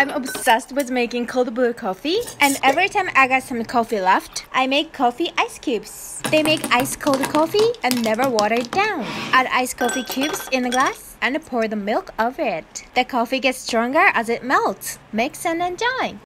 I'm obsessed with making cold brew coffee, and every time I got some coffee left, I make coffee ice cubes. They make ice cold coffee and never water it down. Add ice coffee cubes in a glass and pour the milk over it. The coffee gets stronger as it melts. Mix and enjoy.